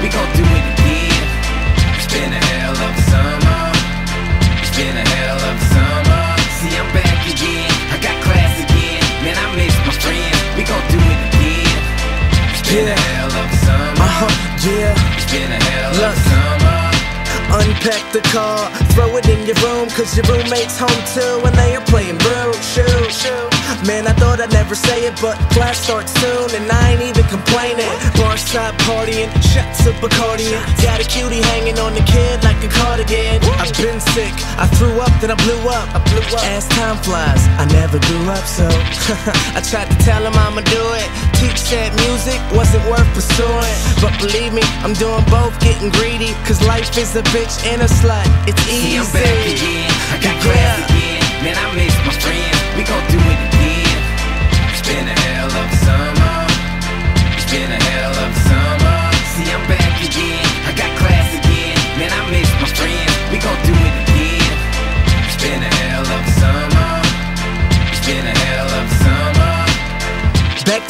We gon' do it again. It's been a hell of a summer. It's been a hell of a summer. See, I'm back again. I got class again. Man, I miss my friends. We gon' do it again. It's been yeah. a hell of a summer. Uh-huh, yeah. It's been a hell Look. of a summer. Unpack the car, throw it in your room, cause your roommate's home too, and they are playing bro, shoot, shoot. Man, I thought I'd never say it, but class starts soon, and I ain't even complaining. Bar side partying, shots of Bacardi, got a cutie hanging on the kid like a cardigan. I've been sick, I threw up, then I blew up. I blew up. As time flies, I never grew up, so I tried to tell him I'ma do it. Teach said music wasn't worth pursuing, but believe me, I'm doing both, getting greedy, cause life is a bitch and a slut. It's easy. See, I'm back again. I got class again. Man, I miss my friends.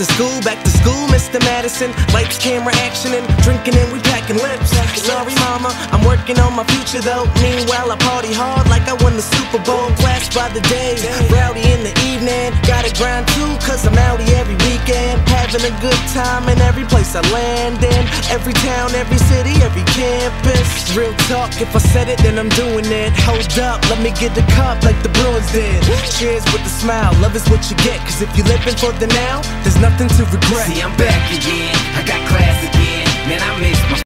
To school, back to school, Mr. Madison. Lights, camera, action, and drinking and we packing lips. Sorry, mama, I'm working on my future though. Meanwhile, I party hard like I won the Super Bowl. Class by the day, rowdy in the evening. Gotta grind too, cause I'm weekend having a good time in every place I land in. Every town, every city, every campus. Real talk, if I said it, then I'm doing it. Hold up, let me get the cup like the Bruins did. Cheers with a smile, love is what you get. Cause if you're living for the now, there's nothing to regret. See, I'm back again, I got class again. Man, I miss my.